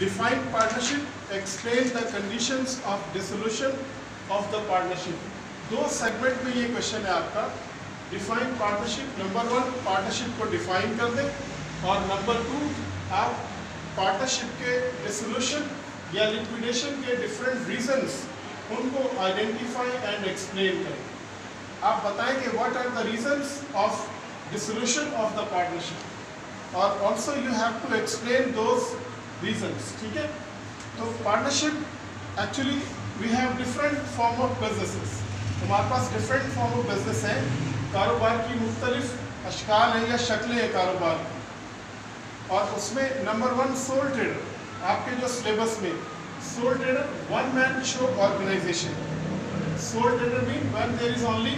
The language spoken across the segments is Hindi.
Define partnership explain the conditions of dissolution of the partnership दो सेगमेंट में ये क्वेश्चन है आपका। Define partnership number one partnership को डिफाइन कर दें। और नंबर टू आप पार्टनरशिप के डिसोल्यूशन या लिक्विडेशन के डिफरेंट रीजंस उनको आइडेंटिफाई एंड एक्सप्लेन करें। आप बताएँ कि what are the reasons of dissolution of the partnership और also you have to explain those reasons ठीक है? तो partnership actually we have different form of businesses हमारे पास डिफरेंट फॉर्म ऑफ़ बिज़नेस हैं। कारोबार की मुख्तलिफ़ अशकाल हैं या शक्लें हैं कारोबार और उसमें नंबर वन सोल ट्रेडर आपके जो सिलेबस में sole trader one man show organisation sole trader mean one there is only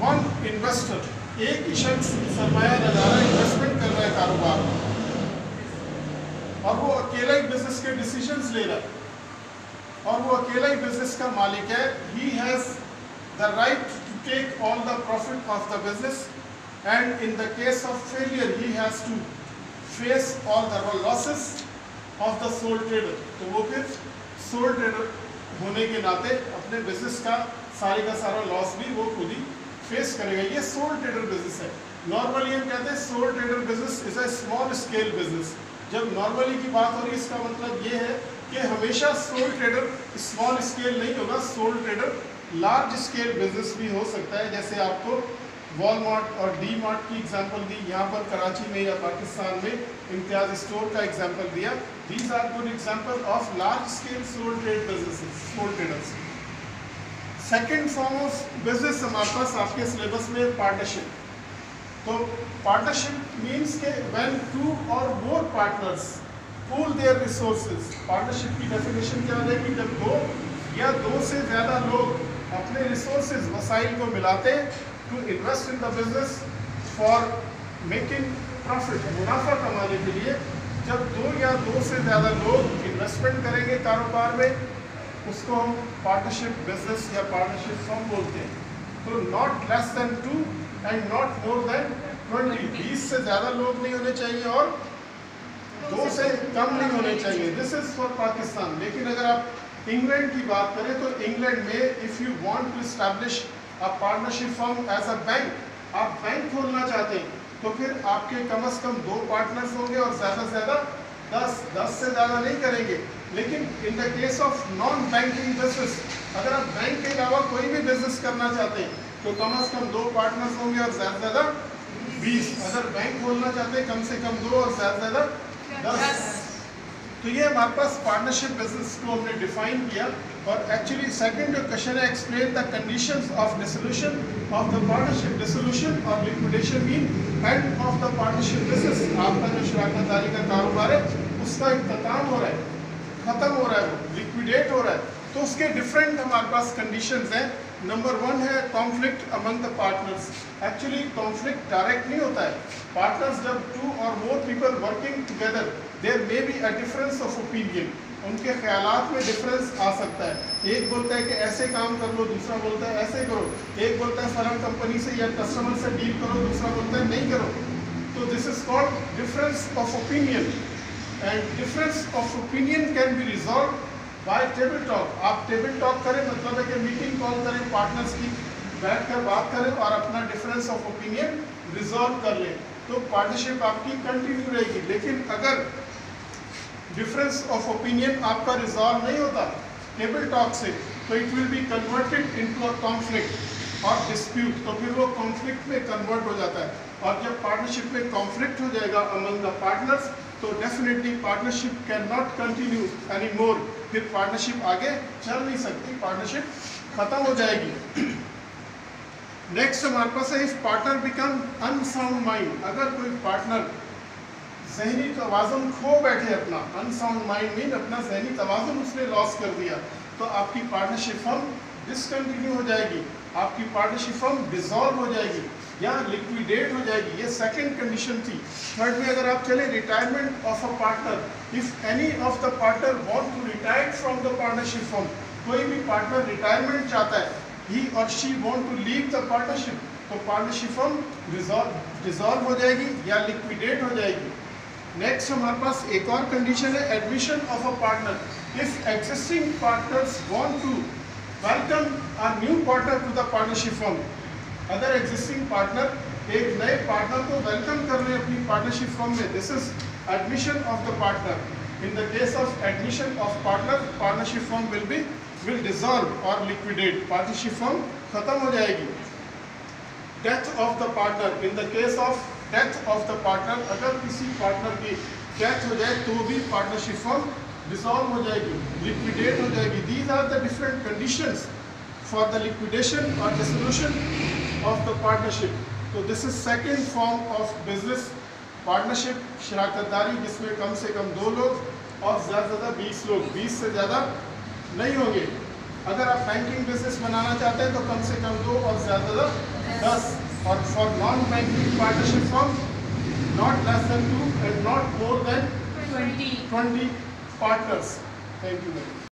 one investor एक ही शख्स सरमाया लगा रहा है इन्वेस्टमेंट कर रहा है कारोबार में और वो अकेला ही बिज़नेस के डिसीजंस ले रहा है। और वो अकेला ही बिज़नेस का मालिक है। He has the right to take all the profit of the business and in the case of failure he has to face all the losses of the sole trader तो वो फिर सोल ट्रेडर होने के नाते अपने बिज़नेस का सारे का सारा लॉस भी वो खुद ही फेस करेगा। ये सोल ट्रेडर बिज़नेस है। नॉर्मली हम कहते हैं sole trader business is a small scale business जब नॉर्मली की बात हो रही है, इसका मतलब ये है कि हमेशा सोल ट्रेडर स्मॉल स्केल नहीं होगा sole trader large scale business भी हो सकता है। जैसे आपको वॉलमार्ट और डी मार्ट की एग्जांपल दी, यहाँ पर कराची में या पाकिस्तान में इम्तियाज़ स्टोर का एग्जांपल दिया। These are good example of large scale sole trade businesses sole traders second form of business हमारे पास आपके सिलेबस में पार्टनरशिप तो पार्टनरशिप मीन्स के व्हेन टू और more partners pool their resources partnership की डेफिनेशन क्या है कि जब दो या दो से ज़्यादा लोग अपने रिसोर्सेज वसाइल को मिलाते to invest in the business for making profit मुनाफा कमाने के लिए, जब दो या दो से ज़्यादा लोग इन्वेस्टमेंट करेंगे कारोबार में, उसको हम पार्टनरशिप बिज़नेस या पार्टनरशिप फॉर्म बोलते हैं। तो not less than two and not more than twenty बीस से ज़्यादा लोग नहीं होने चाहिए और दो से कम नहीं होने चाहिए। दिस इज़ फॉर पाकिस्तान लेकिन अगर आप इंग्लैंड की बात करें तो इंग्लैंड में if you want to establish a partnership firm as a bank आप बैंक खोलना चाहते हैं तो फिर आपके कम अज़ कम दो पार्टनर्स होंगे और ज़्यादा से ज़्यादा दस दस से ज़्यादा नहीं करेंगे। लेकिन in the case of non banking business अगर आप बैंक के अलावा कोई भी बिज़नेस करना चाहते हैं तो कम अज़ कम दो पार्टनर्स होंगे और ज़्यादा से ज़्यादा बीस। अगर बैंक खोलना चाहते हैं कम से कम दो और ज़्यादा से ज़्यादा दस। तो ये हमारे पास पार्टनरशिप बिज़नेस को हमने डिफाइन किया और एक्चुअली सेकंड क्वेश्चन है explain the conditions of dissolution of the partnership dissolution और liquidation mean end of the partnership business आपका जो शराकत दारी का कारोबार है उसका इख्ताम हो रहा है ख़त्म हो रहा है लिक्विडेट हो रहा है। तो उसके डिफरेंट हमारे पास कंडीशंस हैं। नंबर वन है conflict among the partners actually conflict direct नहीं होता है. पार्टनर्स जब टू और more people working together there may be a difference of opinion उनके ख्याल में डिफरेंस आ सकता है. एक बोलता है कि ऐसे काम कर लो, दूसरा बोलता है ऐसे करो. एक बोलता है फलां कंपनी से या कस्टमर से डील करो, दूसरा बोलता है नहीं करो. तो this is called difference of opinion and difference of opinion can be resolve by table talk आप टेबल टॉक करें मतलब है कि मीटिंग कॉल करें पार्टनर्स की बैठ कर बात करें और अपना डिफरेंस ऑफ़ ओपिनियन रिजॉल्व कर लें। तो पार्टनरशिप आपकी कंटिन्यू रहेगी। लेकिन अगर डिफरेंस ऑफ़ ओपिनियन आपका रिजॉल्व नहीं होता टेबल टॉक से तो it will be converted into a conflict और डिस्प्यूट तो फिर वो कॉन्फ्लिक्ट में कन्वर्ट हो जाता है। और जब पार्टनरशिप में कॉन्फ्लिक्ट हो जाएगा अमंग द पार्टनर्स तो definitely partnership can not continue any more फिर पार्टनरशिप आगे चल नहीं सकती पार्टनरशिप खत्म हो जाएगी। नेक्स्ट हमारे पास है if partner become unsound mind अगर कोई पार्टनर जहनी तोज़ुन खो बैठे अपना अनसाउंड माइंड मीन अपना जहनी तोज़ुन उसने लॉस कर दिया तो आपकी पार्टनरशिप फर्म डिसकंटिन्यू हो जाएगी, आपकी पार्टनरशिप फर्म डिजॉल्व हो जाएगी। या लिक्विडेट हो जाएगी। ये सेकंड कंडीशन थी। थर्ड में अगर आप चले retirement of a partner if any of the partner want to retire from the partnership firm कोई भी पार्टनर रिटायरमेंट चाहता है ही और she want to leave the partnership तो पार्टनरशिप फर्म डिजॉल्व हो जाएगी या लिक्विडेट हो जाएगी। नेक्स्ट हमारे पास एक और कंडीशन है admission of a partner if existing partners want to welcome a new partner to the partnership firm other existing partner एक नए पार्टनर को वेलकम कर रहे अपनी पार्टनरशिप फॉर्म में. This is admission of the partner in the case of admission of partner partnership firm will be will dissolve और लिक्विडेट पार्टनरशिप फर्म खत्म हो जाएगी. Death of the partner in the case of death of the partner अगर किसी पार्टनर की डेथ हो जाए तो भी पार्टनरशिप फॉर्म डिसॉल्व हो जाएगी लिक्विडेट हो जाएगी. These are the different conditions for the liquidation और डिसोल्यूशन ऑफ़ द पार्टनरशिप तो this is second form of business partnership शराकतदारी जिसमें कम से कम दो लोग और ज़्यादा से ज़्यादा बीस लोग बीस से ज़्यादा नहीं होंगे अगर आप बैंकिंग बिज़नेस बनाना चाहते हैं तो कम से कम दो और ज़्यादा से ज़्यादा दस और for non banking partnership firm not less two and not more than 20. 20 partners. Thank you very much.